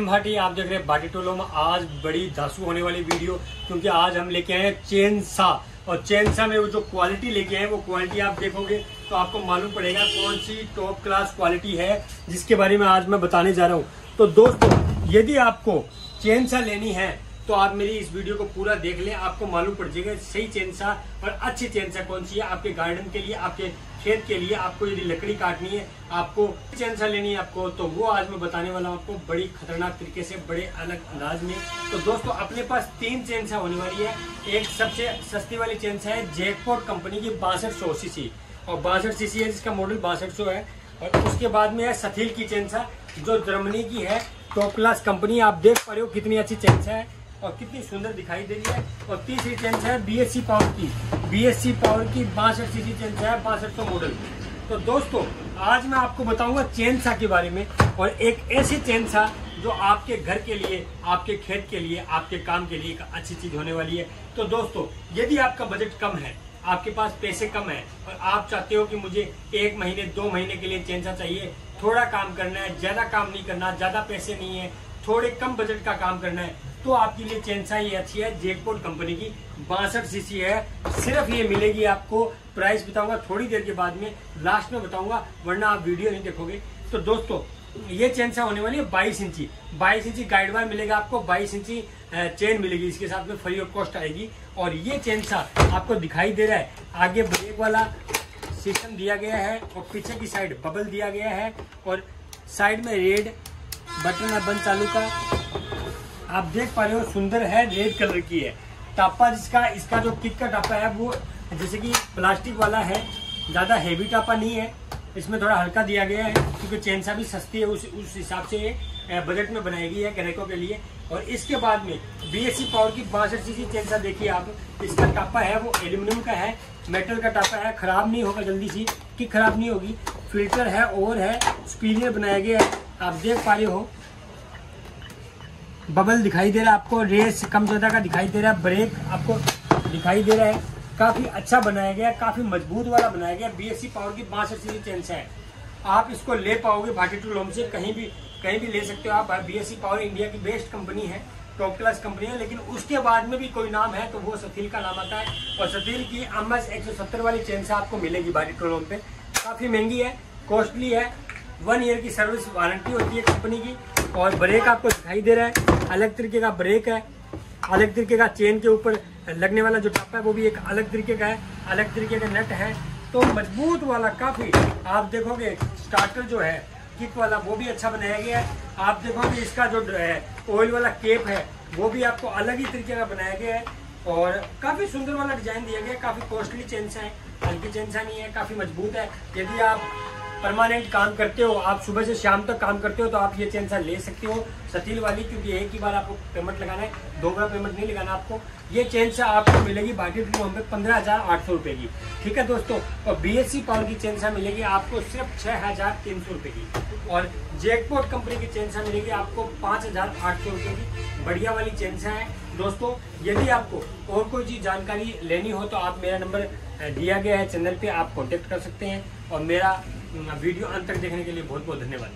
भाटी आप देख रहे हैं भाटी टोलो में आज बड़ी धासु होने वाली वीडियो, क्योंकि आज हम लेके आए हैं चेन सा और चेन सा में वो जो क्वालिटी लेके आए वो क्वालिटी आप देखोगे तो आपको मालूम पड़ेगा कौन सी टॉप क्लास क्वालिटी है, जिसके बारे में आज मैं बताने जा रहा हूँ। तो दोस्तों, यदि आपको चेन सा लेनी है तो आप मेरी इस वीडियो को पूरा देख लें। आपको मालूम पड़ जाएगा, सही चेनसा और अच्छी चेनसा कौन सी है आपके गार्डन के लिए, आपके खेत के लिए। आपको यदि लकड़ी काटनी है, आपको चेनसा लेनी है आपको तो वो आज मैं बताने वाला हूँ आपको बड़ी खतरनाक तरीके से, बड़े अलग अंदाज में। तो दोस्तों, अपने पास तीन चेनसा होने वाली है। एक सबसे सस्ती वाली चेनसा है जैकपोर्ट कंपनी की बासठ सौ सीसी और बासठ सीसी है, जिसका मॉडल बासठ सौ है। और उसके बाद में है सथील की चेनसा जो जर्मनी की है। टॉप क्लास कंपनी आप देख पा रहे हो कितनी अच्छी चेनसा है। और कितनी सुंदर दिखाई दे रही है। और तीसरी चेंस है बीएससी पावर की। बीएससी पावर की बासठ सीसी चेंस है, बासठ सौ मॉडल तो दोस्तों, आज मैं आपको बताऊँगा चेनसा के बारे में और एक ऐसी चेनसा जो आपके घर के लिए, आपके खेत के लिए, आपके काम के लिए एक अच्छी चीज़ होने वाली है। तो दोस्तों, यदि आपका बजट कम है, आपके पास पैसे कम है और आप चाहते हो कि मुझे एक महीने, दो महीने के लिए चेंसा चाहिए, थोड़ा काम करना है, ज़्यादा काम नहीं करना, ज़्यादा पैसे नहीं है थोड़े कम बजट का काम करना है तो आपके लिए चेंसा ये अच्छी है जेकपोर्ट कंपनी की बासठ सीसी है। सिर्फ़ ये मिलेगी आपको, प्राइस बताऊँगा, थोड़ी देर के बाद में लास्ट में बताऊँगा, वरना आप वीडियो नहीं देखोगे। तो दोस्तों, ये चेनसा होने वाली है बाईस इंची। बाईस इंची गाइड वायर मिलेगा आपको, बाईस इंची चेन मिलेगी, इसके साथ में फ्री ऑफ़ कॉस्ट आएगी। और ये चेनसा आपको दिखाई दे रहा है, आगे ब्रेक वाला सिस्टम दिया गया है और पीछे की साइड बबल दिया गया है और साइड में रेड बटन है बंद चालू का। आप देख पा रहे हो, सुंदर है, रेड कलर की है। टापा जिसका, इसका जो किक का टापा है, वो जैसे कि प्लास्टिक वाला है, ज़्यादा हैवी टापा नहीं है। इसमें थोड़ा हल्का दिया गया है, क्योंकि चेनसा भी सस्ती है, उस उस हिसाब से बजट में बनाई गई है ग्राहकों के लिए। और इसके बाद में बीएससी पावर की बासठ सी चेनसा देखिए आप, इसका टापा है, वो एल्यूमिनियम का है मेटल का टापा है, खराब नहीं होगा जल्दी सी कि खराब नहीं होगी। फ़िल्टर है, और है स्पीनियर बनाया गया है। आप देख पा रहे हो। बबल दिखाई दे रहा है आपको, रेस कम ज़्यादा का दिखाई दे रहा है, ब्रेक आपको दिखाई दे रहा है। काफ़ी अच्छा बनाया गया काफ़ी मज़बूत वाला बनाया गया बीएससी पावर की बासठ सी चेंस है। आप इसको ले पाओगे भाटी टू लोम से, कहीं भी कहीं भी ले सकते हो आप। बीएससी पावर इंडिया की बेस्ट कंपनी है टॉप क्लास कंपनी है, लेकिन उसके बाद में भी कोई नाम है तो वो सतील का नाम आता है। और सतील की एम एस वाली चेन से आपको मिलेगी भाटी टू लोम पे। काफ़ी महँगी है कॉस्टली है वन ईयर की सर्विस वारंटी होती है कंपनी की और ब्रेक आपको दिखाई दे रहा है। अलग तरीके का ब्रेक है, अलग तरीके का चेन के ऊपर लगने वाला जो टप है, वो भी एक अलग तरीके का है, अलग तरीके का नट है। तो मज़बूत वाला काफ़ी, आप देखोगे स्टार्टर जो है किक वाला वो भी अच्छा बनाया गया है। आप देखोगे इसका जो है ऑयल वाला केप है, वो भी आपको अलग ही तरीके का बनाया गया है। और काफ़ी सुंदर वाला डिज़ाइन दिया गया है, काफ़ी कॉस्टली चेंस है, हल्की चेंसा नहीं है, काफ़ी मज़बूत है। यदि आप परमानेंट काम करते हो, आप सुबह से शाम तक काम करते हो तो आप ये चेंसा ले सकते हो सतील वाली, क्योंकि एक ही बार आपको पेमेंट लगाना है दो बार पेमेंट नहीं लगाना आपको। ये चेंसा आपको मिलेगी बाकी टू हमें पंद्रह हज़ार आठ सौ रुपए की। ठीक है दोस्तों, और बी एस सी पावर की चेंसा मिलेगी आपको सिर्फ़ छह हज़ार तीन सौ रुपए की। और जैकपोर्ट कंपनी की चेंसा मिलेगी आपको पाँच हज़ार आठ सौ रुपए की। बढ़िया वाली चेंसा है। दोस्तों, यदि आपको और कोई चीज़ जानकारी लेनी हो तो आप मेरा नंबर दिया गया है चैनल पे, आप कांटेक्ट कर सकते हैं। और मेरा वीडियो अंत तक देखने के लिए बहुत बहुत धन्यवाद।